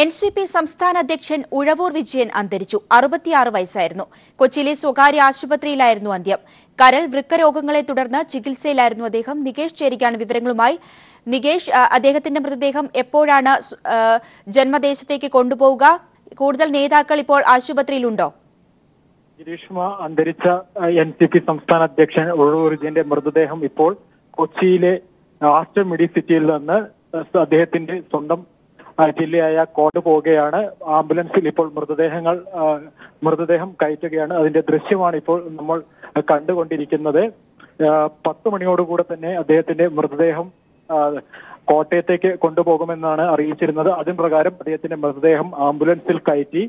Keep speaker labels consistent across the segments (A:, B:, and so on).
A: N C P സംസ്ഥാന അധ്യക്ഷൻ ഉഴവൂർ വിജയൻ അന്തരിച്ചു. അറുപത്തിയാറ് വയസ്സായിരുന്നു. കൊച്ചിയിലെ സ്വകാര്യ ആശുപത്രിയിലായിരുന്നു അന്ത്യം. കരൾ വൃക്കരോഗങ്ങളെ തുടർന്ന് ചികിത്സയിലായിരുന്നു അദ്ദേഹം. നികേഷ് ചേരിക്കാണ് വിവരങ്ങളുമായി. നികേഷ് അദ്ദേഹത്തിന്റെ മൃതദേഹം എപ്പോഴാണ് ജന്മദേശത്തേക്ക് കൊണ്ടുപോവുക? കൂടുതൽ നേതാക്കൾ ഇപ്പോൾ ആശുപത്രിയിലുണ്ടോ?
B: അന്തരിച്ച എൻ സി പി സംസ്ഥാന അധ്യക്ഷൻ ഉഴവൂർ വിജയന്റെ മൃതദേഹം ഇപ്പോൾ കൊച്ചിയിലെ ആസ്റ്റർ മെഡിസിറ്റിയിൽ നിന്ന് അദ്ദേഹത്തിന്റെ സ്വന്തം ജില്ലയായ കോട്ട് പോവുകയാണ്. ആംബുലൻസിൽ ഇപ്പോൾ മൃതദേഹങ്ങൾ മൃതദേഹം കയറ്റുകയാണ്. അതിന്റെ ദൃശ്യമാണ് ഇപ്പോൾ നമ്മൾ കണ്ടുകൊണ്ടിരിക്കുന്നത്. പത്ത് മണിയോടുകൂടെ തന്നെ അദ്ദേഹത്തിന്റെ മൃതദേഹം കോട്ടയത്തേക്ക് കൊണ്ടുപോകുമെന്നാണ് അറിയിച്ചിരുന്നത്. അതിന് പ്രകാരം അദ്ദേഹത്തിന്റെ മൃതദേഹം ആംബുലൻസിൽ കയറ്റി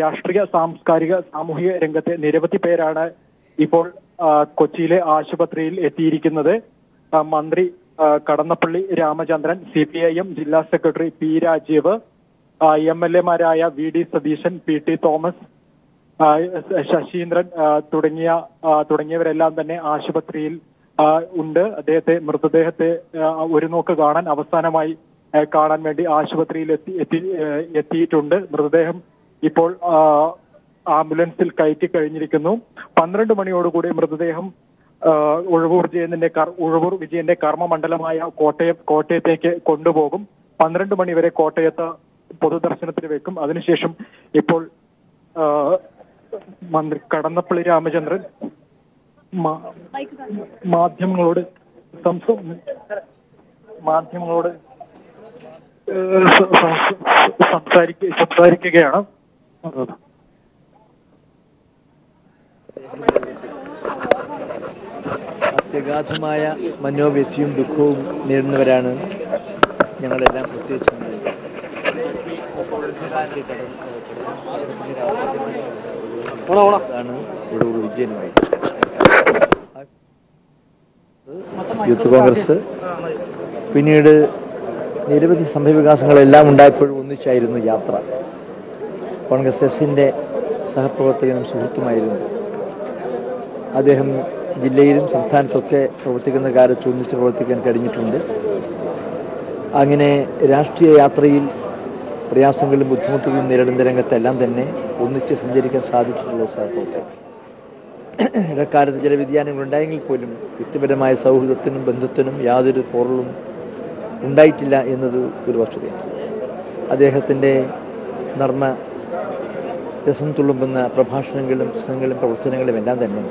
B: രാഷ്ട്രീയ സാംസ്കാരിക സാമൂഹിക രംഗത്തെ നിരവധി പേരാണ് ഇപ്പോൾ കൊച്ചിയിലെ ആശുപത്രിയിൽ എത്തിയിരിക്കുന്നത്. മന്ത്രി Kadannappally Ramachandran C P I M ജില്ലാ secretary P Rajeev M L എമാരായ V D Satheesan P T Thomas Saseendran തുടങ്ങിയ തുടങ്ങിയവരെല്ലാം തന്നെ ആശുപത്രിയിൽ ഉണ്ട്. അദ്ദേഹത്തെ മൃതദേഹത്തെ ഒരു നോക്ക് കാണാൻ അവസാനമായി കാണാൻ വേണ്ടി ആശുപത്രിയിൽ എത്തി എത്തി എത്തിയിട്ടുണ്ട്. മൃതദേഹം ഇപ്പോൾ ആംബുലൻസിൽ കയറ്റി കഴിഞ്ഞിരിക്കുന്നു. പന്ത്രണ്ട് മണിയോടുകൂടി മൃതദേഹം ഉഴവൂർ വിജയന്റെ ഉഴവൂർ വിജയന്റെ കർമ്മമണ്ഡലമായ കോട്ടയം കോട്ടയത്തേക്ക് കൊണ്ടുപോകും. പന്ത്രണ്ട് മണി വരെ കോട്ടയത്ത് പൊതുദർശനത്തിന് വെക്കും. അതിനുശേഷം ഇപ്പോൾ മന്ത്രി കടന്നപ്പള്ളി രാമചന്ദ്രൻ മാധ്യമങ്ങളോട് മാധ്യമങ്ങളോട് സംസാരിക്ക സംസാരിക്കുകയാണ്.
C: അത്യഗാധമായ മനോവ്യക്തിയും ദുഃഖവും നേരിടുന്നവരാണ് ഞങ്ങളെല്ലാം പ്രത്യേകിച്ച് അതാണ് ഇവിടെ ഒരു വിജയനുമായി യൂത്ത് കോൺഗ്രസ്. പിന്നീട് നിരവധി സംഭവവികാസങ്ങളെല്ലാം ഉണ്ടായപ്പോഴും ഒന്നിച്ചായിരുന്നു യാത്ര. കോൺഗ്രസ് എസിന്റെ സഹപ്രവർത്തകനും സുഹൃത്തുമായിരുന്നു. അദ്ദേഹം ജില്ലയിലും സംസ്ഥാനത്തൊക്കെ പ്രവർത്തിക്കുന്ന കാലത്ത് ഒന്നിച്ച് പ്രവർത്തിക്കാൻ കഴിഞ്ഞിട്ടുണ്ട്. അങ്ങനെ രാഷ്ട്രീയ യാത്രയിൽ പ്രയാസങ്ങളും ബുദ്ധിമുട്ടുകളും നേരിടുന്ന രംഗത്തെല്ലാം തന്നെ ഒന്നിച്ച് സഞ്ചരിക്കാൻ സാധിച്ചിട്ടുള്ള സഹപ്രവർത്തകൻ ഇടക്കാലത്ത് ചില വ്യതിയാനങ്ങൾ ഉണ്ടായെങ്കിൽ പോലും വ്യക്തിപരമായ സൗഹൃദത്തിനും ബന്ധത്തിനും യാതൊരു പോറലും ഉണ്ടായിട്ടില്ല എന്നത് ഒരു വസ്തുതയാണ്. അദ്ദേഹത്തിന്റെ നർമ്മ രസം തുള്ളുമ്പുന്ന പ്രഭാഷണങ്ങളും പ്രശ്നങ്ങളും പ്രവർത്തനങ്ങളും എല്ലാം തന്നെ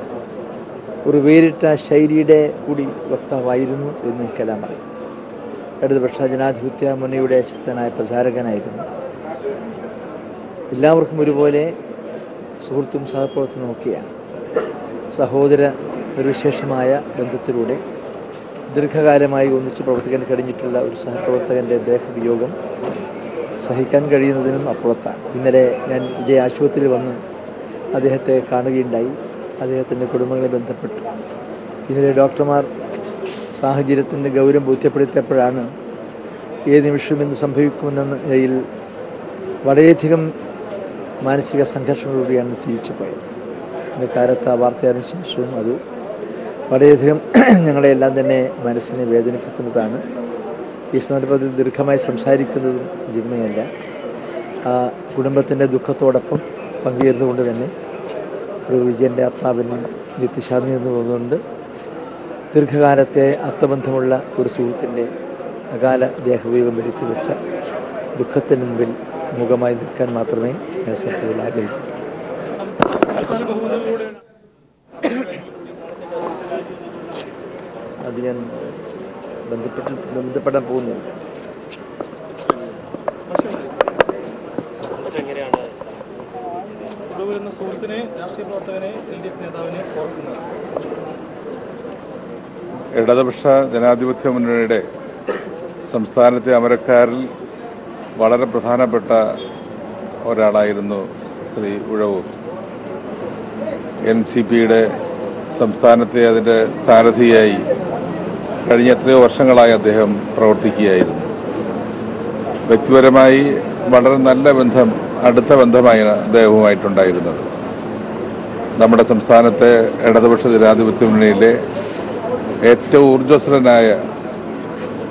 C: ഒരു വേറിട്ട ശൈലിയുടെ കൂടി വക്താവായിരുന്നു എന്ന് കലാം അറിയും. ഇടതുപക്ഷ ജനാധിപത്യ മുന്നണിയുടെ ശക്തനായ പ്രചാരകനായിരുന്നു. എല്ലാവർക്കും ഒരുപോലെ സുഹൃത്തും സഹപ്രവർത്തനം ഒക്കെയാണ്. സഹോദര നിർവിശേഷമായ ബന്ധത്തിലൂടെ ദീർഘകാലമായി ഒന്നിച്ച് പ്രവർത്തിക്കാൻ കഴിഞ്ഞിട്ടുള്ള ഒരു സഹപ്രവർത്തകന്റെ ദേഹവിയോഗം സഹിക്കാൻ കഴിയുന്നതിനും അപ്പുറത്താണ്. ഇന്നലെ ഞാൻ ഇതേ ആശുപത്രിയിൽ വന്ന് അദ്ദേഹത്തെ കാണുകയുണ്ടായി. അദ്ദേഹത്തിന്റെ കുടുംബങ്ങളെ ബന്ധപ്പെട്ടു. ഇതിലെ ഡോക്ടർമാർ സാഹചര്യത്തിന്റെ ഗൗരവം ബോധ്യപ്പെടുത്തിയപ്പോഴാണ് ഏത് നിമിഷവും എന്ത് സംഭവിക്കുമെന്ന നിലയിൽ വളരെയധികം മാനസിക സംഘർഷങ്ങളിലൂടെയാണ് തിരിച്ചു പോയത്. ഇന്ന് കാലത്ത് ആ വാർത്ത അറിഞ്ഞ ശേഷവും അത് വളരെയധികം ഞങ്ങളെല്ലാം തന്നെ മനസ്സിനെ വേദനിപ്പിക്കുന്നതാണ്. ഈ സന്ദർഭത്തിൽ ദീർഘമായി സംസാരിക്കുന്നതും ജിമ്മയല്ല ആ കുടുംബത്തിന്റെ ദുഃഖത്തോടൊപ്പം പങ്കുചേർന്നുകൊണ്ട് തന്നെ ഒരു വിജയന്റെ ആത്മാവിന് നിത്യശാന്തി എന്ന് തോന്നുന്നുണ്ട്. ദീർഘകാലത്തെ ആത്മബന്ധമുള്ള ഒരു സുഹൃത്തിന്റെ അകാല ദേഹവിയോഗം വരുത്തി വെച്ച ദുഃഖത്തിന് മുമ്പിൽ മുഖമായി നിൽക്കാൻ മാത്രമേ ഞാൻ സത്യത്തിൽ ആഗ്രഹിക്കൂ. അത് ഞാൻ ബന്ധപ്പെട്ട് ബന്ധപ്പെടാൻ പോകുന്നു
D: ഇവിടെ വരുന്ന സുഹൃത്തിനെ രാഷ്ട്രീയ പ്രവർത്തകനെ എൽ ഡി എഫ് നേതാവിനെ ഓർക്കുന്നത്?
E: ഇടതുപക്ഷ ജനാധിപത്യ മുന്നണിയുടെ സംസ്ഥാനത്തെ അമരക്കാരിൽ വളരെ പ്രധാനപ്പെട്ട ഒരാളായിരുന്നു ശ്രീ ഉഴവൂർ എൻ സി പിയുടെ സംസ്ഥാനത്തെ അതിന്റെ സാരഥിയായി കഴിഞ്ഞ എത്രയോ വർഷങ്ങളായി അദ്ദേഹം പ്രവർത്തിക്കുകയായിരുന്നു. വ്യക്തിപരമായി വളരെ നല്ല ബന്ധം അടുത്ത ബന്ധമായി അദ്ദേഹവുമായിട്ടുണ്ടായിരുന്നത്. നമ്മുടെ സംസ്ഥാനത്തെ ഇടതുപക്ഷ ജനാധിപത്യ മുന്നണിയിലെ ഏറ്റവും ഊർജസ്വലനായ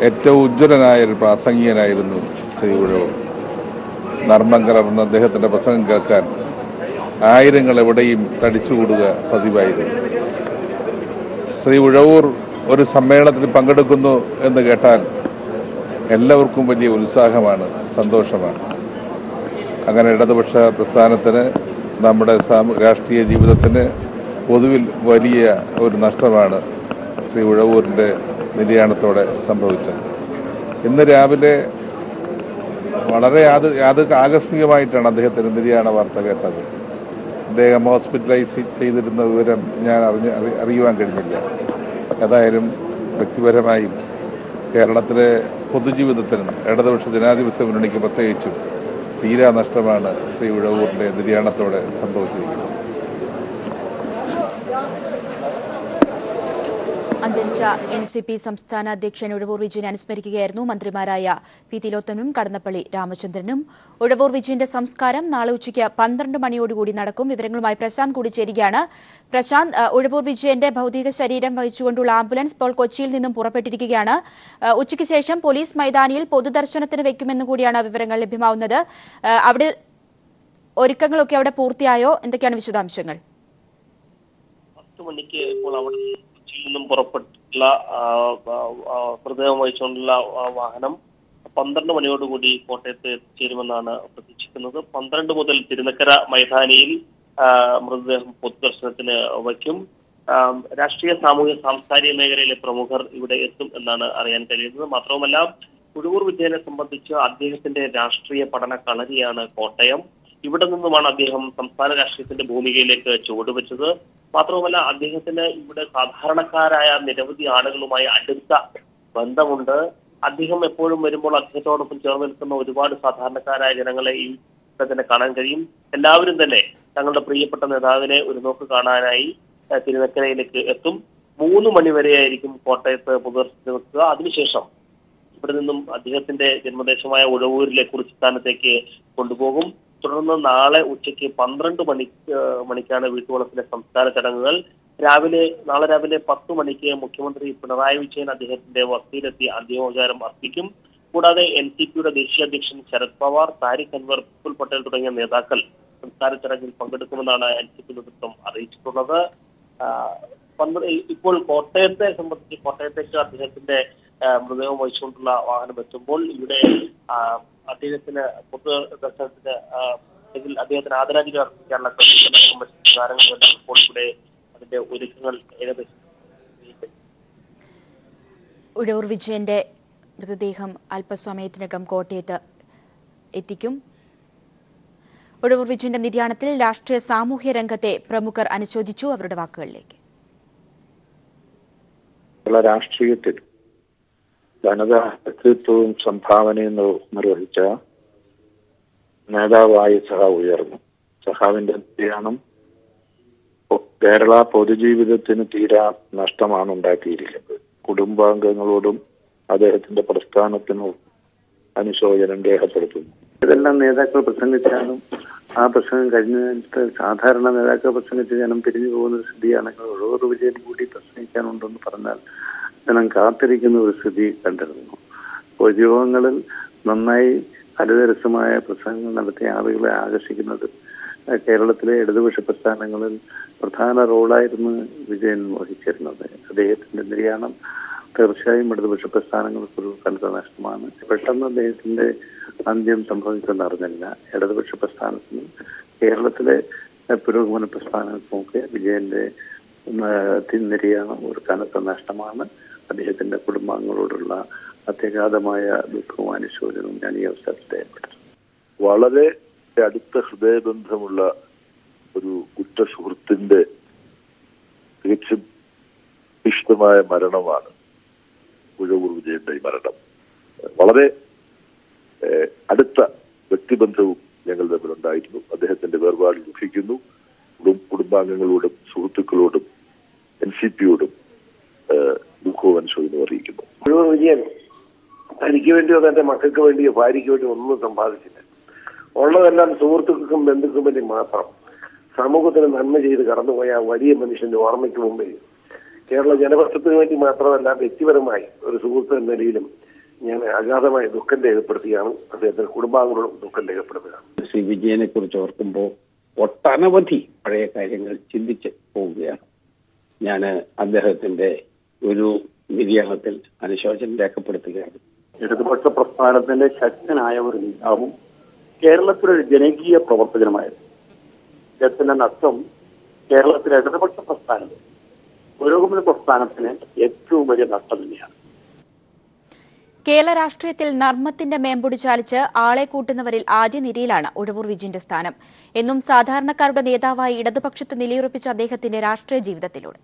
E: ഏറ്റവും ഉജ്ജ്വലനായ ഒരു പ്രാസംഗികനായിരുന്നു ശ്രീ ഉഴവ്. നർമ്മം കലർന്ന അദ്ദേഹത്തിന്റെ പ്രസംഗം കേൾക്കാൻ ആയിരങ്ങൾ എവിടെയും തടിച്ചുകൂടുക പതിവായിരുന്നു. ശ്രീ ഉഴവൂർ ഒരു സമ്മേളനത്തിൽ പങ്കെടുക്കുന്നു എന്ന് കേട്ടാൽ എല്ലാവർക്കും വലിയ ഉത്സാഹമാണ് സന്തോഷമാണ്. അങ്ങനെ ഇടതുപക്ഷ പ്രസ്ഥാനത്തിന് നമ്മുടെ രാഷ്ട്രീയ ജീവിതത്തിന് പൊതുവിൽ വലിയ ഒരു നഷ്ടമാണ് ശ്രീ ഉഴവൂരിന്റെ നിര്യാണത്തോടെ സംഭവിച്ചത്. ഇന്ന് രാവിലെ വളരെ അത് അത് ആകസ്മികമായിട്ടാണ് അദ്ദേഹത്തിന് നിര്യാണ വാർത്ത കേട്ടത്. അദ്ദേഹം ഹോസ്പിറ്റലൈസ് ചെയ്തിരുന്ന വിവരം ഞാൻ അറിഞ്ഞ് അറി- അറിയുവാൻ കഴിഞ്ഞില്ല. ഏതായാലും വ്യക്തിപരമായും കേരളത്തിലെ പൊതുജീവിതത്തിനും ഇടതുപക്ഷ ജനാധിപത്യ മുന്നണിക്ക് പ്രത്യേകിച്ചും തീരാ നഷ്ടമാണ് ശ്രീ ഉഴവൂരിന്റെ നിര്യാണത്തോടെ സംഭവിച്ചിരിക്കുന്നത്.
A: അന്തരിച്ച എൻ സി പി സംസ്ഥാന അധ്യക്ഷൻ ഉഴവൂർ വിജയനെ അനുസ്മരിക്കുകയായിരുന്നു മന്ത്രിമാരായ പി തിലോത്തനും കടന്നപ്പള്ളി രാമചന്ദ്രനും. ഉഴവൂർ വിജയന്റെ സംസ്കാരം നാളെ ഉച്ചയ്ക്ക് പന്ത്രണ്ട് മണിയോടുകൂടി നടക്കും. വിവരങ്ങളുമായി പ്രശാന്ത് കൂടി ചേരുകയാണ് പ്രശാന്ത് ഉഴവൂർ വിജയന്റെ ഭൗതിക ശരീരം വഹിച്ചുകൊണ്ടുള്ള ആംബുലൻസ് ഇപ്പോൾ കൊച്ചിയിൽ നിന്നും പുറപ്പെട്ടിരിക്കുകയാണ്. ഉച്ചയ്ക്ക് ശേഷം പോലീസ് മൈതാനിയിൽ പൊതുദർശനത്തിന് വെക്കുമെന്ന് കൂടിയാണ് വിവരങ്ങൾ ലഭ്യമാവുന്നത്. അവിടെ ഒരുക്കങ്ങളൊക്കെ അവിടെ പൂർത്തിയായോ? എന്തൊക്കെയാണ് വിശദാംശങ്ങൾ?
F: മണിക്ക് ഇപ്പോൾ അവിടെ കൊച്ചിയിൽ നിന്നും പുറപ്പെട്ടുള്ള മൃതദേഹം വഹിച്ചുകൊണ്ടുള്ള വാഹനം പന്ത്രണ്ട് മണിയോടുകൂടി കോട്ടയത്ത് എത്തിച്ചേരുമെന്നാണ് പ്രതീക്ഷിക്കുന്നത്. പന്ത്രണ്ട് മുതൽ തിരുനക്കര മൈതാനിയിൽ മൃതദേഹം പൊതുദർശനത്തിന് വയ്ക്കും. രാഷ്ട്രീയ സാമൂഹ്യ സാംസ്കാരിക മേഖലയിലെ പ്രമുഖർ ഇവിടെ എത്തും എന്നാണ് അറിയാൻ കഴിയുന്നത്. മാത്രവുമല്ല കുഴൂർ വിജയനെ സംബന്ധിച്ച് അദ്ദേഹത്തിന്റെ രാഷ്ട്രീയ പഠന കളരിയാണ് കോട്ടയം. ഇവിടെ നിന്നുമാണ് അദ്ദേഹം സംസ്ഥാന രാഷ്ട്രീയത്തിന്റെ ഭൂമികയിലേക്ക് ചുവടുവെച്ചത്. മാത്രവുമല്ല അദ്ദേഹത്തിന് ഇവിടെ സാധാരണക്കാരായ നിരവധി ആളുകളുമായി അടുത്ത ബന്ധമുണ്ട്. അദ്ദേഹം എപ്പോഴും വരുമ്പോൾ അദ്ദേഹത്തോടൊപ്പം ചേർന്ന് നിൽക്കുന്ന ഒരുപാട് സാധാരണക്കാരായ ജനങ്ങളെ ഈ തന്നെ കാണാൻ കഴിയും. എല്ലാവരും തന്നെ തങ്ങളുടെ പ്രിയപ്പെട്ട നേതാവിനെ ഒരു നോക്ക് കാണാനായി തിരുനക്കരയിലേക്ക് എത്തും. മൂന്ന് മണിവരെയായിരിക്കും കോട്ടയത്ത് പൊതുദർശനത്തിന് വെക്കുക. അതിനുശേഷം ഇവിടെ നിന്നും അദ്ദേഹത്തിന്റെ ജന്മദേശമായ ഉഴവൂരിലെ കുറിച്ചിസ്ഥാനത്തേക്ക് കൊണ്ടുപോകും. തുടർന്ന് നാളെ ഉച്ചയ്ക്ക് പന്ത്രണ്ട് മണി മണിക്കാണ് വീട്ടുവളപ്പിലെ സംസ്കാര ചടങ്ങുകൾ. രാവിലെ നാളെ രാവിലെ പത്ത് മണിക്ക് മുഖ്യമന്ത്രി പിണറായി വിജയൻ അദ്ദേഹത്തിന്റെ വസതിയിലെത്തി അന്തിമോപചാരം അർപ്പിക്കും. കൂടാതെ എൻ സി പിയുടെ ദേശീയ അധ്യക്ഷൻ ശരത് പവാർ താരിഖ് അൻവർ പുൽ പട്ടേൽ തുടങ്ങിയ നേതാക്കൾ സംസ്കാര ചടങ്ങിൽ പങ്കെടുക്കുമെന്നാണ് എൻ സി പി നേതൃത്വം അറിയിച്ചിട്ടുള്ളത്. ഇപ്പോൾ കോട്ടയത്തെ സംബന്ധിച്ച് കോട്ടയത്തേക്ക് അദ്ദേഹത്തിന്റെ മൃതദേഹം വഹിച്ചുകൊണ്ടുള്ള വാഹനം എത്തുമ്പോൾ ഇവിടെ അദ്ദേഹത്തിന് പൊതു ദർശനത്തിന് ആ, അല്ലെങ്കിൽ അദ്ദേഹത്തിന് ആദരാഞ്ജലി അർപ്പിക്കാനുള്ള മറ്റ് ഇപ്പോൾ ഇവിടെ അതിന്റെ ഒരുക്കങ്ങൾ ഏകദേശം
A: ഉഴവൂർ വിജയന്റെ മൃതദേഹം അല്പസമയത്തിനകം കോട്ടയത്ത് എത്തിക്കും. ഉഴവൂർ വിജയന്റെ നിര്യാണത്തിൽ രാഷ്ട്രീയ സാമൂഹ്യ രംഗത്തെ പ്രമുഖർ അനുശോചിച്ചു അവരുടെ വാക്കുകളിലേക്ക്.
G: രാഷ്ട്രീയത്തിൽ ധനത വ്യക്തിത്വവും സംഭാവനയും നിർ- നിർവഹിച്ച നേതാവായി സഹാവ് ഉയർന്നു. സഹാവിന്റെ നിര്യാണം കേരള പൊതുജീവിതത്തിന് തീരാ നഷ്ടമാണ് ഉണ്ടാക്കിയിരിക്കുന്നത്. കുടുംബാംഗങ്ങളോടും അദ്ദേഹത്തിന്റെ പ്രസ്ഥാനത്തിനും അനുശോചനം രേഖപ്പെടുത്തുന്നു.
H: ഇതെല്ലാം നേതാക്കൾ പ്രസംഗിച്ചാലും ആ പ്രസംഗം കഴിഞ്ഞിട്ട് സാധാരണ നേതാക്കൾ പ്രസംഗിച്ച് ജനം പിരിഞ്ഞു പോകുന്ന സ്ഥിതിയാണെങ്കിൽ ഓരോ വിജയം കൂടി പ്രസംഗിക്കാനുണ്ടെന്ന് പറഞ്ഞാൽ ജനം കാത്തിരിക്കുന്ന ഒരു സ്ഥിതി കണ്ടിരുന്നു. പൊതുയോഗങ്ങളിൽ നന്നായി ഹരിതരസമായ പ്രസംഗങ്ങൾ നടത്തിയ ആളുകളെ ആകർഷിക്കുന്നത് കേരളത്തിലെ ഇടതുപക്ഷ പ്രസ്ഥാനങ്ങളിൽ പ്രധാന റോളായിരുന്നു വിജയൻ വഹിച്ചിരുന്നത്. അദ്ദേഹത്തിന്റെ നിര്യാണം തീർച്ചയായും ഇടതുപക്ഷ പ്രസ്ഥാനങ്ങൾക്കൊരു കനത്ത നഷ്ടമാണ് പെട്ടെന്ന് അദ്ദേഹത്തിന്റെ അന്ത്യം സംഭവിച്ചെന്ന് അറിഞ്ഞില്ല. ഇടതുപക്ഷ പ്രസ്ഥാനത്തിനും കേരളത്തിലെ പുരോഗമന പ്രസ്ഥാനങ്ങൾക്കുമൊക്കെ വിജയന്റെ ഏഹ്, നിര്യാണം ഒരു കനത്ത നഷ്ടമാണ്. അദ്ദേഹത്തിന്റെ കുടുംബാംഗങ്ങളോടുള്ള അത്യഗാധമായ ദുഃഖവും അനുശോചനവും ഞാൻ ഈ അവസരത്തിൽ രേഖപ്പെടുത്തുന്നു.
I: വളരെ അടുത്ത ഹൃദയബന്ധമുള്ള ഒരു ഉറ്റ സുഹൃത്തിന്റെ തികച്ചും ഇഷ്ടമായ മരണമാണ് ഉഴവൂർ വിജയന്റെ ഈ മരണം. വളരെ അടുത്ത വ്യക്തിബന്ധവും ഞങ്ങൾ തമ്മിലുണ്ടായിരുന്നു. അദ്ദേഹത്തിന്റെ വേർപാട് ദുഃഖിക്കുന്നു. കുടുംബാംഗങ്ങളോടും സുഹൃത്തുക്കളോടും എൻ സി പിയോടും ദുഃഖവും അനുശോചനവും അറിയിക്കുന്നു.
J: മുഴുവൻ വിജയൻ തനിക്ക് വേണ്ടിയോ തന്റെ മക്കൾക്ക് വേണ്ടിയോ ഭാര്യയ്ക്ക് വേണ്ടിയോ ഒന്നും സമ്പാദിച്ചില്ല. ഉള്ളതെല്ലാം സുഹൃത്തുക്കൾക്കും ബന്ധുക്കും വേണ്ടി മാത്രം സമൂഹത്തിന് നന്മ ചെയ്ത് കടന്നുപോയ വലിയ മനുഷ്യന്റെ ഓർമ്മയ്ക്ക് മുമ്പിൽ കേരള ജനപക്ഷത്തിന് വേണ്ടി മാത്രമല്ല വ്യക്തിപരമായി ഒരു സുഹൃത്ത് എന്ന നിലയിലും ഞാൻ അഗാധമായ ദുഃഖം രേഖപ്പെടുത്തുകയാണ്. അദ്ദേഹത്തിന്റെ കുടുംബാംഗങ്ങളും ദുഃഖം രേഖപ്പെടുത്തുകയാണ്.
K: ശ്രീ വിജയനെ കുറിച്ച് ഓർക്കുമ്പോൾ ഒട്ടനവധി പഴയ കാര്യങ്ങൾ ചിന്തിച്ച് പോവുകയാണ്. ഞാൻ അദ്ദേഹത്തിന്റെ ഒരു നിര്യാണത്തിൽ അനുശോചനം രേഖപ്പെടുത്തുകയാണ്.
L: ഇടതുപക്ഷ പ്രസ്ഥാനത്തിന്റെ ശക്തനായ ഒരു നേതാവും കേരളത്തിലൊരു ജനകീയ പ്രവർത്തകനുമായിരുന്നു. അദ്ദേഹത്തിന്റെ നഷ്ടം കേരളത്തിലെ ഇടതുപക്ഷ പ്രസ്ഥാനം പുരോഗമന പ്രസ്ഥാനത്തിന് ഏറ്റവും വലിയ നഷ്ടം തന്നെയാണ്.
A: കേരള രാഷ്ട്രീയത്തിൽ നർമ്മത്തിന്റെ മേമ്പൊടി ചാലിച്ച് ആളെ കൂട്ടുന്നവരിൽ ആദ്യ നിരയിലാണ് ഉഴവൂർ വിജിന്റെ സ്ഥാനം. എന്നും സാധാരണക്കാരുടെ നേതാവായി ഇടതുപക്ഷത്ത് നിലയുറപ്പിച്ച അദ്ദേഹത്തിന്റെ രാഷ്ട്രീയ ജീവിതത്തിലൂടെ.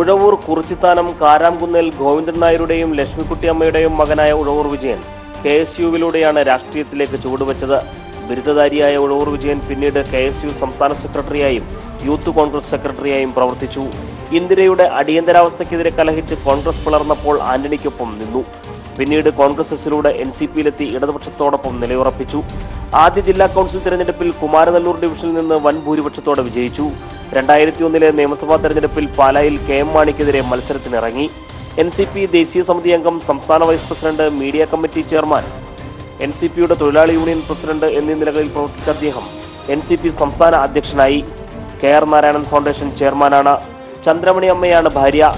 M: ഉഴവൂർ കുറിച്ചിത്താനം കാരാംകുന്നേൽ ഗോവിന്ദൻ നായരുടെയും ലക്ഷ്മിക്കുട്ടിയമ്മയുടെയും മകനായ ഉഴവൂർ വിജയൻ കെ എസ് യുവിലൂടെയാണ് രാഷ്ട്രീയത്തിലേക്ക് ചുവടുവെച്ചത്. ബിരുദധാരിയായ ഉഴവൂർ വിജയൻ പിന്നീട് കെ എസ് യു സംസ്ഥാന സെക്രട്ടറിയായും യൂത്ത് കോൺഗ്രസ് സെക്രട്ടറിയായും പ്രവർത്തിച്ചു. ഇന്ദിരയുടെ അടിയന്തരാവസ്ഥയ്ക്കെതിരെ കലഹിച്ച് കോൺഗ്രസ് പിളർന്നപ്പോൾ ആന്റണിക്കൊപ്പം നിന്നു. പിന്നീട് കോൺഗ്രസ് എസിലൂടെ എൻ സി പിയിലെത്തി ഇടതുപക്ഷത്തോടൊപ്പം നിലയുറപ്പിച്ചു. ആദ്യ ജില്ലാ കൗൺസിൽ തെരഞ്ഞെടുപ്പിൽ കുമാരനല്ലൂർ ഡിവിഷനിൽ നിന്ന് വൻ ഭൂരിപക്ഷത്തോടെ വിജയിച്ചു. രണ്ടായിരത്തി ഒന്നിലെ നിയമസഭാ തെരഞ്ഞെടുപ്പിൽ പാലായിൽ കെ എം മാണിക്കെതിരെ മത്സരത്തിനിറങ്ങി. എൻ സി പി ദേശീയ സമിതി അംഗം സംസ്ഥാന vice president media committee chairman. N C പിയുടെ തൊഴിലാളി യൂണിയൻ പ്രസിഡന്റ് എന്നീ നിലകളിൽ പ്രവർത്തിച്ച അദ്ദേഹം എൻ സി പി സംസ്ഥാന അധ്യക്ഷനായി. കെ ആർ നാരായണൻ ഫൗണ്ടേഷൻ ചെയർമാനാണ്. ചന്ദ്രമണി അമ്മയാണ് ഭാര്യ.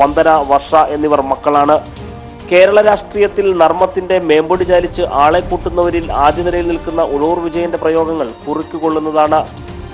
M: വന്ദന വർഷ എന്നിവർ മക്കളാണ്. കേരള രാഷ്ട്രീയത്തിൽ നർമ്മത്തിന്റെ മേമ്പൊടി ചാലിച്ച് ആളെ കൂട്ടുന്നവരിൽ ആദ്യ നിരയിൽ നിൽക്കുന്ന ഉഴൂർ വിജയന്റെ പ്രയോഗങ്ങൾ കുറുക്കുകൊള്ളുന്നതാണ്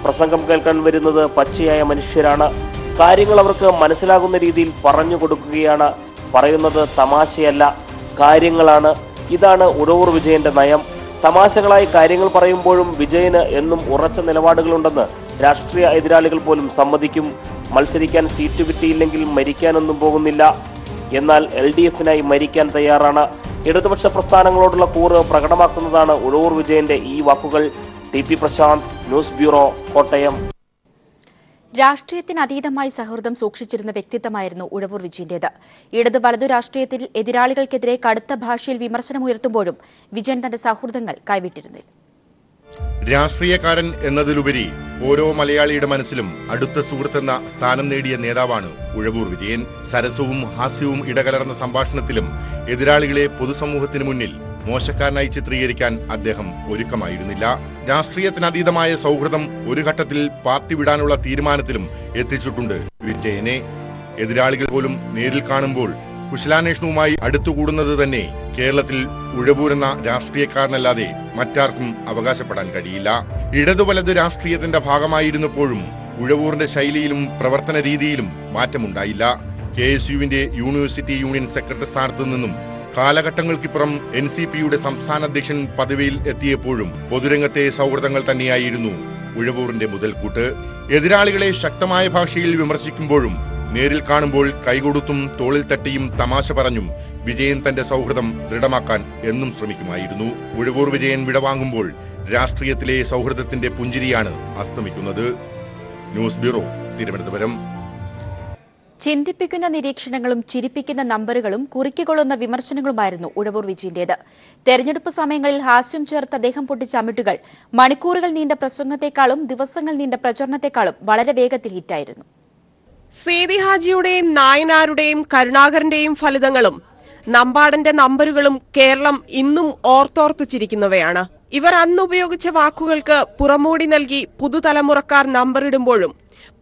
M: പ്രസംഗം കേൾക്കാൻ വരുന്നത് പച്ചയായ മനുഷ്യരാണ്. കാര്യങ്ങൾ അവർക്ക് മനസ്സിലാകുന്ന രീതിയിൽ പറഞ്ഞു കൊടുക്കുകയാണ്. പറയുന്നത് തമാശയല്ല. കാര്യങ്ങളാണ്. ഇതാണ് ഉഴവൂർ വിജയന്റെ നയം. തമാശകളായി കാര്യങ്ങൾ പറയുമ്പോഴും വിജയന് എന്നും ഉറച്ച നിലപാടുകളുണ്ടെന്ന് രാഷ്ട്രീയ എതിരാളികൾ പോലും സമ്മതിക്കും. മത്സരിക്കാൻ സീറ്റ് കിട്ടിയില്ലെങ്കിൽ മരിക്കാനൊന്നും പോകുന്നില്ല. എന്നാൽ എൽ ഡി എഫിനായി മരിക്കാൻ തയ്യാറാണ്. ഇടതുപക്ഷ പ്രസ്ഥാനങ്ങളോടുള്ള കൂറ് പ്രകടമാക്കുന്നതാണ് ഉഴവൂർ വിജയന്റെ ഈ വാക്കുകൾ. T P Prasanth news bureau Kottayam.
A: രാഷ്ട്രീയത്തിന് അതീതമായി സൗഹൃദം സൂക്ഷിച്ചിരുന്ന വ്യക്തിത്വമായിരുന്നു ഉഴവൂർ വിജയന്റേത്. ഇടതു വലതു രാഷ്ട്രീയത്തിൽ എതിരാളികൾക്കെതിരെ കടുത്ത ഭാഷയിൽ വിമർശനമുയർത്തുമ്പോഴും വിജയൻ തന്റെ സൗഹൃദങ്ങൾ കൈവിട്ടിരുന്നില്ല.
N: രാഷ്ട്രീയക്കാരൻ എന്നതിലുപരി ഓരോ മലയാളിയുടെ മനസ്സിലും അടുത്ത സുഹൃത്തെന്ന സ്ഥാനം നേടിയ നേതാവാണ് ഉഴവൂർ വിജയൻ. സരസവും ഹാസ്യവും ഇടകലർന്ന സംഭാഷണത്തിലും എതിരാളികളെ പൊതുസമൂഹത്തിന് മുന്നിൽ മോശക്കാരനായി ചിത്രീകരിക്കാൻ അദ്ദേഹം ഒരുക്കമായിരുന്നില്ല. രാഷ്ട്രീയത്തിനതീതമായ സൗഹൃദം ഒരു ഘട്ടത്തിൽ പാർട്ടി വിടാനുള്ള തീരുമാനത്തിലും എത്തിച്ചിട്ടുണ്ട് വിജയനെ. എതിരാളികൾ പോലും നേരിൽ കാണുമ്പോൾ കുശലാന്വേഷണവുമായി അടുത്തുകൂടുന്നത് തന്നെ കേരളത്തിൽ ഉഴപൂരുന്ന രാഷ്ട്രീയക്കാരനല്ലാതെ മറ്റാർക്കും അവകാശപ്പെടാൻ കഴിയില്ല. ഇടതുവലത് രാഷ്ട്രീയത്തിന്റെ ഭാഗമായിരുന്നപ്പോഴും ഉഴവൂറിന്റെ ശൈലിയിലും പ്രവർത്തന രീതിയിലും മാറ്റമുണ്ടായില്ല. കെ എസ് യുവിന്റെ യൂണിവേഴ്സിറ്റി യൂണിയൻ സെക്രട്ടറി സ്ഥാനത്തു നിന്നും കാലഘട്ടങ്ങൾക്കിപ്പുറം എൻ സി പിയുടെ സംസ്ഥാന അധ്യക്ഷൻ പദവിയിൽ എത്തിയപ്പോഴും പൊതുരംഗത്തെ സൗഹൃദങ്ങൾ തന്നെയായിരുന്നു ഉഴവൂറിന്റെ മുതൽക്കൂട്ട്. എതിരാളികളെ ശക്തമായ ഭാഷയിൽ വിമർശിക്കുമ്പോഴും നേരിൽ കാണുമ്പോൾ കൈകൊടുത്തും തോളിൽ തട്ടിയും തമാശ പറഞ്ഞും വിജയൻ തന്റെ സൗഹൃദം ദൃഢമാക്കാൻ എന്നും ശ്രമിക്കുമായിരുന്നു. ഉഴവൂർ വിജയൻ വിടവാങ്ങുമ്പോൾ രാഷ്ട്രീയത്തിലെ സൗഹൃദത്തിന്റെ പുഞ്ചിരിയാണ് അസ്തമിക്കുന്നത്. News bureau Thiruvananthapuram.
A: ചിന്തിപ്പിക്കുന്ന നിരീക്ഷണങ്ങളും ചിരിപ്പിക്കുന്ന നമ്പറുകളും കുറിക്കൊള്ളുന്ന വിമർശനങ്ങളുമായിരുന്നു ഉഴവൂർ വിജയന്റേത്. തെരഞ്ഞെടുപ്പ് സമയങ്ങളിൽ ഹാസ്യം ചേർത്ത് അദ്ദേഹം പൊട്ടിച്ച അമിട്ടുകൾ മണിക്കൂറുകൾ നീണ്ട പ്രസംഗത്തെക്കാളും ദിവസങ്ങൾ നീണ്ട പ്രചരണത്തെക്കാളും വളരെ വേഗത്തിൽ ഹിറ്റായിരുന്നു.
O: സേതി ഹാജിയുടെയും നായനാരുടെയും കരുണാകരന്റെയും ഫലിതങ്ങളും നമ്പാടന്റെ നമ്പരുകളും കേരളം ഇന്നും ഓർത്തോർത്തു ചിരിക്കുന്നവയാണ് ഇവർ അന്നുപയോഗിച്ച വാക്കുകൾക്ക് പുറമൂടി നൽകി പുതുതലമുറക്കാർ നമ്പറിടുമ്പോഴും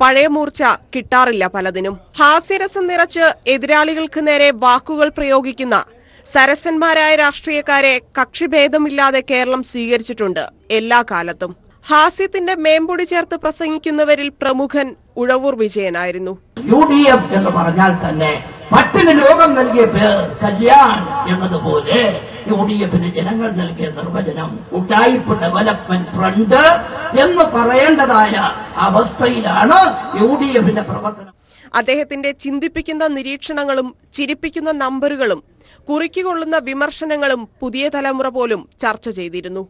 O: പഴയ മൂർച്ച കിട്ടാറില്ല പലതിനും. ഹാസ്യരസം നിറച്ച് എതിരാളികൾക്ക് നേരെ വാക്കുകൾ പ്രയോഗിക്കുന്ന സരസന്മാരായ രാഷ്ട്രീയക്കാരെ കക്ഷിഭേദമില്ലാതെ കേരളം സ്വീകരിച്ചിട്ടുണ്ട് എല്ലാ കാലത്തും. ഹാസ്യത്തിന്റെ മേമ്പൊടി ചേർത്ത് പ്രസംഗിക്കുന്നവരിൽ പ്രമുഖൻ ഉഴവൂർ വിജയനായിരുന്നു.
P: യു ഡി എഫ് എന്ന് പറഞ്ഞാൽ തന്നെ മറ്റൊരു ലോകം നൽകിയ പേർ കല്യാൺ എന്നതുപോലെ യു ഡി എഫിന് ജനങ്ങൾ നൽകിയ നിർവചനം ഉട്ടായിപ്പ് ഡെവലപ്മെന്റ് ഫ്രണ്ട് എന്ന് പറയേണ്ടതായ അവസ്ഥയിലാണ് യു ഡി എഫിന്റെ പ്രവർത്തനം.
O: അദ്ദേഹത്തിന്റെ ചിന്തിപ്പിക്കുന്ന നിരീക്ഷണങ്ങളും ചിരിപ്പിക്കുന്ന നമ്പറുകളും കുറിക്കുകൊള്ളുന്ന വിമർശനങ്ങളും പുതിയ തലമുറ പോലും ചർച്ച ചെയ്തിരുന്നു.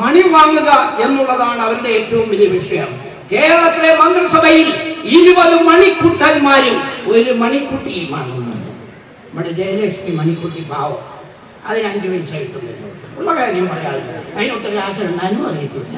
P: മണി വാങ്ങുക എന്നുള്ളതാണ് അവരുടെ ഏറ്റവും വലിയ വിഷയം. കേരളത്തിലെ മന്ത്രിസഭയിൽ ഇരുപത് മണിക്കുട്ടന്മാരും ഒരു മണിക്കുട്ടിയുമാണ് ഉള്ളത് നമ്മുടെ ജയലക്ഷ്മി മണിക്കുട്ടി ഭാവം. അതിന് അഞ്ചു പൈസ കിട്ടുന്നില്ല ഉള്ള കാര്യം പറയാറില്ല. അതിനൊട്ട് കാശ് ഉണ്ടാനും അറിയത്തില്ല.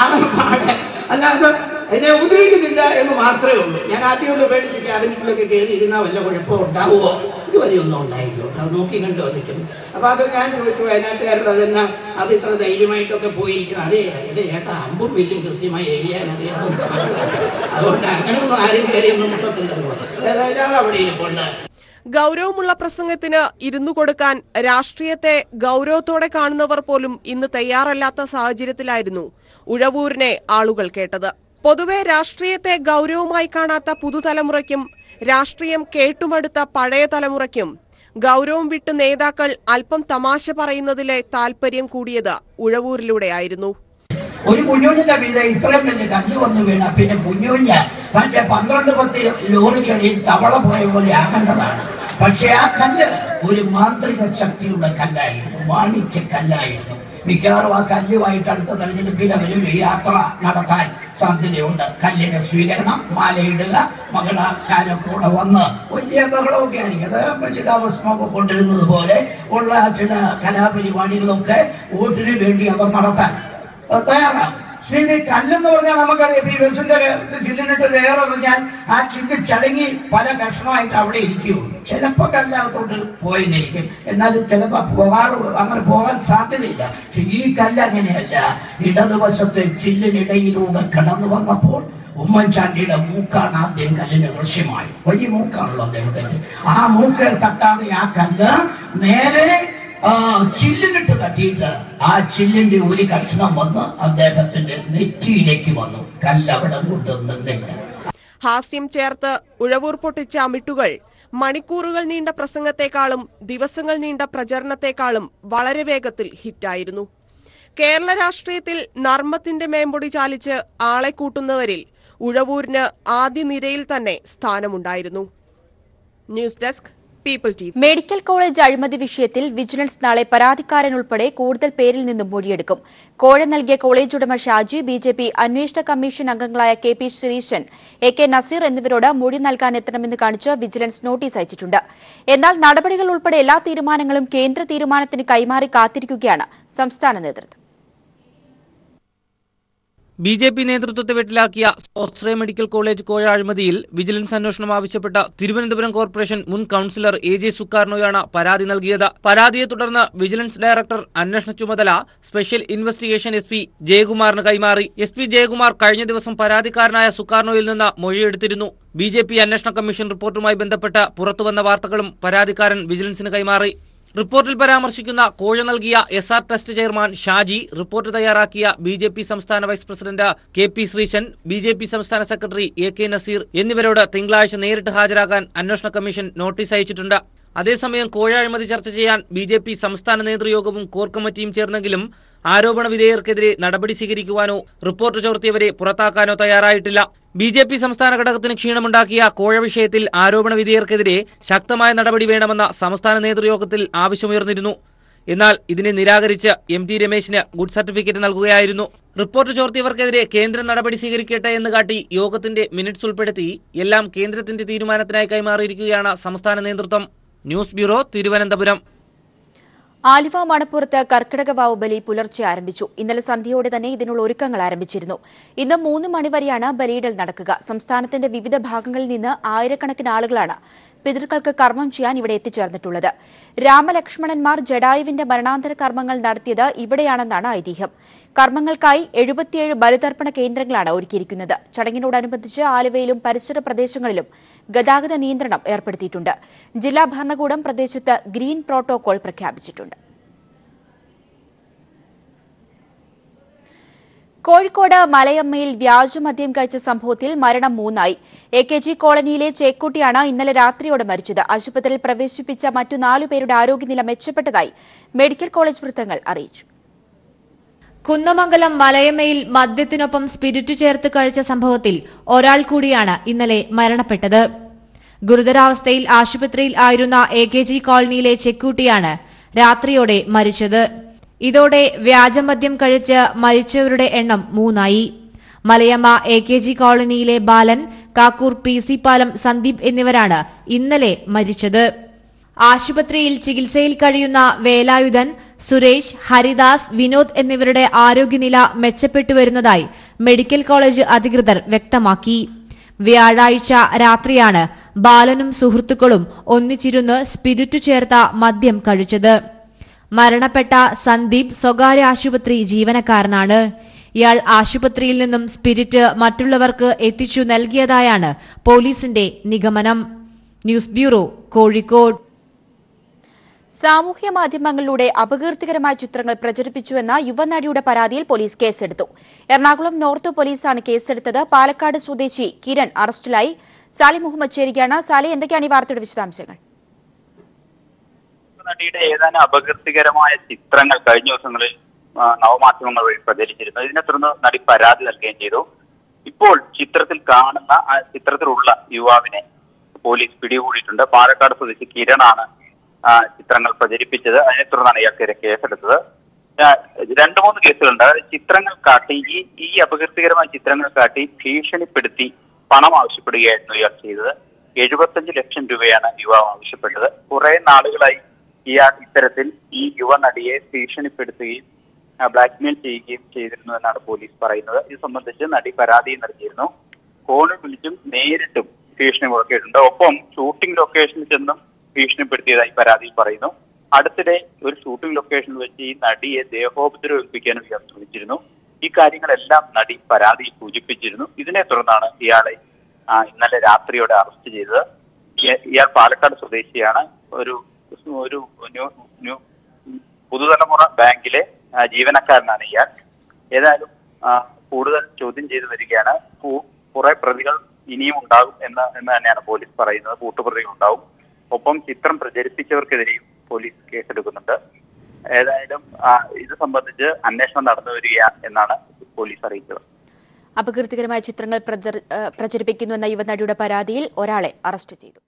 P: ആകെപ്പാടെ അല്ലാതെ എന്നെ ഉപദ്രവിക്കുന്നില്ല എന്ന് മാത്രമേ ഉള്ളൂ. ഞാൻ ആദ്യമൊക്കെ പേടിച്ച് ക്യാബിനറ്റിലൊക്കെ കയറി ഇരുന്നാൽ വല്ല കുഴപ്പം ഉണ്ടാവുമോ? ഇത് വലിയൊന്നും ഉണ്ടായില്ല അത് നോക്കി കണ്ടു വന്നിരിക്കുന്നു അപ്പൊ അത് ഞാൻ ചോദിച്ചു വയനാട്ടുകാരോട് അതെന്നാ? അത് ഇത്ര ധൈര്യമായിട്ടൊക്കെ പോയിരിക്കുന്നത്? അതെ അതെ ചേട്ടാ അമ്പും വില്ലും കൃത്യമായി എഴുതാൻ അറിയാവുന്ന അതുകൊണ്ട് അങ്ങനെയൊന്നും ആരും കയറിയൊന്നും മുട്ടത്തില്ലല്ലോ ഏതായാലും അത് അവിടെ ഇരിപ്പുണ്ട്.
O: ഗൗരവമുള്ള പ്രസംഗത്തിന് ഇരുന്നു കൊടുക്കാൻ രാഷ്ട്രീയത്തെ ഗൗരവത്തോടെ കാണുന്നവർ പോലും ഇന്ന് തയ്യാറല്ലാത്ത സാഹചര്യത്തിലായിരുന്നു ഉഴവൂരിനെ ആളുകൾ കേട്ടത്. പൊതുവെ രാഷ്ട്രീയത്തെ ഗൗരവമായി കാണാത്ത പുതുതലമുറയ്ക്കും രാഷ്ട്രീയം കേട്ടുമടുത്ത പഴയ തലമുറയ്ക്കും ഗൗരവം വിട്ട് നേതാക്കൾ അല്പം തമാശ പറയുന്നതിലെ താല്പര്യം കൂടിയത് ഉഴവൂരിലൂടെയായിരുന്നു.
P: ഒരു കുഞ്ഞുഞ്ഞിന്റെ വീത ഇത്രയും വലിയ കല്ല് വന്നു വീണ പിന്നെ കുഞ്ഞുഞ്ഞ് മറ്റേ പന്ത്രണ്ട് പത്ത് ലോറികളിൽ തവള പോയ പോലെ ആകേണ്ടതാണ്. പക്ഷെ ആ കല്ല് ഒരു മാന്ത്രിക ശക്തിയുള്ള കല്ലായിരുന്നു മാണിക്യ കല്ലായിരുന്നു. മിക്കവാറും ആ കല്ലുമായിട്ട് അടുത്ത തെരഞ്ഞെടുപ്പിൽ അവരും യാത്ര നടത്താൻ സാധ്യതയുണ്ട്. കല്ലിന് സ്വീകരണം മാലയിടുക മകളാക്കാരൊക്കെ കൂടെ വന്ന് വലിയ ബഹളമൊക്കെ ആയിരിക്കും. അത് ചിതാഭസ്മൊക്കെ കൊണ്ടിരുന്നത് പോലെ ഉള്ള ചില കലാപരിപാടികളൊക്കെ വോട്ടിന് വേണ്ടി അവർ നടത്താൻ തയ്യാറാണ്. പക്ഷേ കല്ലെന്ന് പറഞ്ഞാൽ നമുക്കറിയാം. ഈ ബസിന്റെ ചില്ലിനിട്ട് വേറെറിഞ്ഞാൽ ആ ചില്ല് ചടങ്ങി പല കഷ്ണമായിട്ട് അവിടെ ഇരിക്കും. ചിലപ്പോ കല്ലകത്തോട്ട് പോയെന്നിരിക്കും എന്നാലും ചിലപ്പോ പോകാറ് അങ്ങനെ പോകാൻ സാധ്യതയില്ല. പക്ഷെ ഈ കല്ല് അങ്ങനെയല്ല ഇടതുവശത്ത് ചില്ലിനിടയിലൂടെ കടന്നു വന്നപ്പോൾ ഉമ്മൻചാണ്ടിയുടെ മൂക്കാണ് ആദ്യം കല്ലിന് ദൃശ്യമായി. വലിയ മൂക്കാണല്ലോ അദ്ദേഹത്തിന്റെ. ആ മൂക്കൽ തട്ടാതെ ആ കല്ല് നേരെ ആ ചില്ലിനിട്ട് തട്ടിയിട്ട് ആ ചില്ലിന്റെ ഒരു കഷ്ണം വന്ന് അദ്ദേഹത്തിന്റെ നെറ്റിയിലേക്ക് വന്നു. കല്ലവിടെ കൊണ്ട് നിന്നില്ല.
O: ഹാസ്യം ചേർത്ത് ഉഴവൂർ പൊട്ടിച്ച അമിട്ടുകൾ മണിക്കൂറുകൾ നീണ്ട പ്രസംഗത്തെക്കാളും ദിവസങ്ങൾ നീണ്ട പ്രചരണത്തെക്കാളും വളരെ വേഗത്തിൽ ഹിറ്റായിരുന്നു. കേരള രാഷ്ട്രീയത്തിൽ നർമ്മത്തിന്റെ മേമ്പൊടി ചാലിച്ച് ആളെ കൂട്ടുന്നവരിൽ ഉഴവൂരിന് ആദ്യ നിരയിൽ തന്നെ സ്ഥാനമുണ്ടായിരുന്നു. ന്യൂസ് ഡെസ്ക്
A: മെഡിക്കൽ കോളേജ് അഴിമതി വിഷയത്തിൽ വിജിലൻസ് നാളെ പരാതിക്കാരൻ ഉൾപ്പെടെ കൂടുതൽ പേരിൽ നിന്നും മൊഴിയെടുക്കും. കോഴ നൽകിയ കോളേജ് ഉടമ ഷാജി ബി ജെ പി അന്വേഷണ കമ്മീഷൻ അംഗങ്ങളായ K P Sreesan A K Nazeer എന്നിവരോട് മൊഴി നൽകാൻ എത്തണമെന്ന് കാണിച്ച് വിജിലൻസ് നോട്ടീസ് അയച്ചിട്ടുണ്ട്. എന്നാൽ നടപടികൾ ഉൾപ്പെടെ എല്ലാ തീരുമാനങ്ങളും കേന്ദ്ര തീരുമാനത്തിന് കൈമാറി കാത്തിരിക്കുകയാണ് സംസ്ഥാന നേതൃത്വം.
Q: ബി ജെ പി നേതൃത്വത്തെ വെട്ടിലാക്കിയ സ്വാശ്രയ മെഡിക്കൽ കോളേജ് കോഴ അഴിമതിയിൽ വിജിലൻസ് അന്വേഷണം ആവശ്യപ്പെട്ട തിരുവനന്തപുരം കോർപ്പറേഷൻ മുൻ കൌൺസിലർ എ ജെ സുക്കാർണോയാണ് പരാതി നൽകിയത്. പരാതിയെ തുടർന്ന് വിജിലൻസ് ഡയറക്ടർ അന്വേഷണ ചുമതല സ്പെഷ്യൽ ഇൻവെസ്റ്റിഗേഷൻ എസ് പി ജയകുമാറിന് കൈമാറി. എസ് പി ജയകുമാർ കഴിഞ്ഞ ദിവസം പരാതിക്കാരനായ സുക്കാർണോയിൽ നിന്ന് മൊഴിയെടുത്തിരുന്നു. ബി ജെ പി അന്വേഷണ കമ്മീഷൻ റിപ്പോർട്ടുമായി ബന്ധപ്പെട്ട് പുറത്തുവന്ന വാർത്തകളും പരാതിക്കാരൻ വിജിലൻസിന് കൈമാറി. റിപ്പോർട്ടിൽ പരാമർശിക്കുന്ന കോഴ നൽകിയ S R trust chairman Shaji report തയ്യാറാക്കിയ ബി ജെ പി സംസ്ഥാന vice president K P Sreesan B J P സംസ്ഥാന സെക്രട്ടറി എ കെ നസീർ എന്നിവരോട് തിങ്കളാഴ്ച നേരിട്ട് ഹാജരാകാൻ അന്വേഷണ കമ്മീഷൻ നോട്ടീസ് അയച്ചിട്ടുണ്ട്. അതേസമയം കോഴ അഴിമതി ചർച്ച ചെയ്യാൻ ബി സംസ്ഥാന നേതൃയോഗവും കോർ കമ്മിറ്റിയും ചേർന്നെങ്കിലും ആരോപണ വിധേയർക്കെതിരെ നടപടി സ്വീകരിക്കുവാനോ റിപ്പോർട്ട് ചോർത്തിയവരെ പുറത്താക്കാനോ തയ്യാറായിട്ടില്ല. ബി ജെ പി സംസ്ഥാന ഘടകത്തിന് ക്ഷീണമുണ്ടാക്കിയ കോഴ വിഷയത്തിൽ ആരോപണ വിധേയർക്കെതിരെ ശക്തമായ നടപടി വേണമെന്ന സംസ്ഥാന നേതൃയോഗത്തിൽ ആവശ്യമുയർന്നിരുന്നു. എന്നാൽ ഇതിനെ നിരാകരിച്ച് എം ടി രമേശിന് ഗുഡ് സർട്ടിഫിക്കറ്റ് നൽകുകയായിരുന്നു. റിപ്പോർട്ട് ചോർത്തിയവർക്കെതിരെ കേന്ദ്രം നടപടി സ്വീകരിക്കട്ടെ എന്ന് കാട്ടി യോഗത്തിന്റെ മിനിറ്റ്സ് ഉൾപ്പെടുത്തി എല്ലാം കേന്ദ്രത്തിന്റെ തീരുമാനത്തിനായി കൈമാറിയിരിക്കുകയാണ് സംസ്ഥാന നേതൃത്വം. News bureau Thiruvananthapuram.
A: ആലുവ മണപ്പുറത്ത് കർക്കിടക വാവ് ബലി പുലർച്ചെ ആരംഭിച്ചു. ഇന്നലെ സന്ധ്യയോടെ തന്നെ ഇതിനുള്ള ഒരുക്കങ്ങൾ ആരംഭിച്ചിരുന്നു. ഇന്ന് മൂന്ന് മണിവരെയാണ് ബലിയിടൽ നടക്കുക. സംസ്ഥാനത്തിന്റെ വിവിധ ഭാഗങ്ങളിൽ നിന്ന് ആയിരക്കണക്കിന് ആളുകളാണ് പിതൃക്കൾക്ക് കർമ്മം ചെയ്യാൻ ഇവിടെ എത്തിച്ചേർന്നിട്ടുള്ളത്. രാമലക്ഷ്മണന്മാർ ജഡായുവിന്റെ മരണാന്തര കർമ്മങ്ങൾ നടത്തിയത് ഇവിടെയാണെന്നാണ് ഐതിഹ്യം. കർമ്മങ്ങൾക്കായി എഴുപത്തിയേഴ് ബലിതർപ്പണ കേന്ദ്രങ്ങളാണ് ഒരുക്കിയിരിക്കുന്നത്. ചടങ്ങിനോടനുബന്ധിച്ച് ആലുവയിലും പരിസര പ്രദേശങ്ങളിലും ഗതാഗത നിയന്ത്രണം ഏർപ്പെടുത്തിയിട്ടുണ്ട്. ജില്ലാ ഭരണകൂടം പ്രദേശത്ത് ഗ്രീൻ പ്രോട്ടോകോൾ പ്രഖ്യാപിച്ചിട്ടുണ്ട്. കോഴിക്കോട് മലയമ്മയിൽ വ്യാജമദ്യം കഴിച്ച സംഭവത്തിൽ മരണം മൂന്നായി. എ കെ ജി കോളനിയിലെ ചേക്കുട്ടിയാണ് ഇന്നലെ രാത്രിയോടെ മരിച്ചത്. ആശുപത്രിയിൽ പ്രവേശിപ്പിച്ച മറ്റു നാലുപേരുടെ ആരോഗ്യനില മെച്ചപ്പെട്ടതായി മെഡിക്കൽ കോളേജ് വൃത്തങ്ങൾ അറിയിച്ചു.
R: കുന്നമംഗലം മലയമ്മയിൽ മദ്യത്തിനൊപ്പം സ്പിരിറ്റ് ചേർത്ത് കഴിച്ച സംഭവത്തിൽ ഒരാൾ കൂടിയാണ് ഇന്നലെ മരണപ്പെട്ടത്. ഗുരുതരാവസ്ഥയിൽ ആശുപത്രിയിൽ ആയിരുന്ന എ കെ ജി കോളനിയിലെ ചെക്കൂട്ടിയാണ് രാത്രിയോടെ മരിച്ചത്. ഇതോടെ വ്യാജമദ്യം കഴിച്ച് മരിച്ചവരുടെ എണ്ണം മൂന്നായി. മലയമ്മ എ കെ ജി കോളനിയിലെ ബാലൻ കാക്കൂർ പി സി പാലം സന്ദീപ് എന്നിവരാണ് ഇന്നലെ മരിച്ചത്. ആശുപത്രിയിൽ ചികിത്സയിൽ കഴിയുന്ന വേലായുധൻ സുരേഷ് ഹരിദാസ് വിനോദ് എന്നിവരുടെ ആരോഗ്യനില മെച്ചപ്പെട്ടു വരുന്നതായി മെഡിക്കൽ കോളേജ് അധികൃതർ വ്യക്തമാക്കി. വ്യാഴാഴ്ച രാത്രിയാണ് ബാലനും സുഹൃത്തുക്കളും ഒന്നിച്ചിരുന്ന് സ്പിരിറ്റ് ചേർത്ത മദ്യം കഴിച്ചത്. മരണപ്പെട്ട സന്ദീപ് സ്വകാര്യ ആശുപത്രി ജീവനക്കാരനാണ്. ഇയാൾ ആശുപത്രിയിൽ നിന്നും സ്പിരിറ്റ് മറ്റുള്ളവർക്ക് എത്തിച്ചു നൽകിയതായാണ് പോലീസിന്റെ നിഗമനം. News bureau Kozhikode.
A: സാമൂഹ്യ മാധ്യമങ്ങളിലൂടെ അപകീർത്തികരമായ ചിത്രങ്ങൾ പ്രചരിപ്പിച്ചുവെന്ന യുവനടിയുടെ പരാതിയിൽ പോലീസ് കേസെടുത്തു. എറണാകുളം നോർത്ത് പോലീസാണ് കേസെടുത്തത്. പാലക്കാട് സ്വദേശി കിരൺ അറസ്റ്റിലായി. സാലി മുഹമ്മദ് ചേരുകയാണ്. സാലി എന്തൊക്കെയാണ് ഈ വാർത്തയുടെ വിശദാംശങ്ങൾ?
S: നടിയുടെ ഏതാനും അപകീർത്തികരമായ ചിത്രങ്ങൾ കഴിഞ്ഞ ദിവസങ്ങളിൽ നവമാധ്യമങ്ങൾ വഴി പ്രചരിച്ചിരുന്നു. ഇതിനെ തുടർന്ന് നടി പരാതി നൽകുകയും ചെയ്തു. ഇപ്പോൾ ചിത്രത്തിൽ കാണുന്ന ആ ചിത്രത്തിലുള്ള യുവാവിനെ പോലീസ് പിടികൂടിയിട്ടുണ്ട്. പാലക്കാട് സ്വദേശി കിരണാണ് ചിത്രങ്ങൾ പ്രചരിപ്പിച്ചത്. അതിനെ തുടർന്നാണ് ഇയാൾക്കെതിരെ കേസെടുത്തത്. രണ്ട് മൂന്ന് കേസുകളുണ്ട്. അതായത് ചിത്രങ്ങൾ കാട്ടി ഈ ഈ അപകീർത്തികരമായ ചിത്രങ്ങൾ കാട്ടി ഭീഷണിപ്പെടുത്തി പണം ആവശ്യപ്പെടുകയായിരുന്നു ഇയാൾ ചെയ്തത്. എഴുപത്തഞ്ച് ലക്ഷം രൂപയാണ് യുവാവ് ആവശ്യപ്പെട്ടത്. കുറെ നാളുകളായി ഇയാൾ ഇത്തരത്തിൽ ഈ യുവനടിയെ ഭീഷണിപ്പെടുത്തുകയും ബ്ലാക്ക്മെയിൽ ചെയ്യുകയും ചെയ്തിരുന്നു എന്നാണ് പോലീസ് പറയുന്നത്. ഇത് സംബന്ധിച്ച് നടി പരാതി നൽകിയിരുന്നു. ഫോണിൽ വിളിച്ചും നേരിട്ടും ഭീഷണി മുഴക്കിയിട്ടുണ്ട്. ഒപ്പം ഷൂട്ടിംഗ് ലൊക്കേഷനിൽ ചെന്നും ഭീഷണിപ്പെടുത്തിയതായി പരാതി പറയുന്നു. അടുത്തിടെ ഒരു ഷൂട്ടിംഗ് ലൊക്കേഷനിൽ വെച്ച് ഈ നടിയെ ദേഹോപദ്രവിപ്പിക്കാനും ഇയാൾ ശ്രമിച്ചിരുന്നു. ഈ കാര്യങ്ങളെല്ലാം നടി പരാതി സൂചിപ്പിച്ചിരുന്നു. ഇതിനെ തുടർന്നാണ് ഇയാളെ ഇന്നലെ രാത്രിയോടെ അറസ്റ്റ് ചെയ്തത്. ഇയാൾ പാലക്കാട് സ്വദേശിയാണ്. ഒരു ഒരു പുതുതലമുറ ബാങ്കിലെ ജീവനക്കാരനാണ് ഇയാൾ. ഏതായാലും കൂടുതൽ ചോദ്യം ചെയ്തു വരികയാണ്. കുറെ പ്രതികൾ ഇനിയും ഉണ്ടാകും എന്ന് എന്ന് തന്നെയാണ് പോലീസ് പറയുന്നത്. കൂട്ടുപ്രതികൾ ഉണ്ടാവും. ഒപ്പം ചിത്രം പ്രചരിപ്പിച്ചവർക്കെതിരെയും പോലീസ് കേസെടുക്കുന്നുണ്ട്. ഏതായാലും ഇത് സംബന്ധിച്ച് അന്വേഷണം നടന്നു വരിക എന്നാണ് പോലീസ് അറിയിച്ചത്.
A: അപകീർത്തികരമായ ചിത്രങ്ങൾ പ്രചരിപ്പിക്കുന്നുവെന്ന യുവനടിയുടെ പരാതിയിൽ ഒരാളെ അറസ്റ്റ് ചെയ്തു.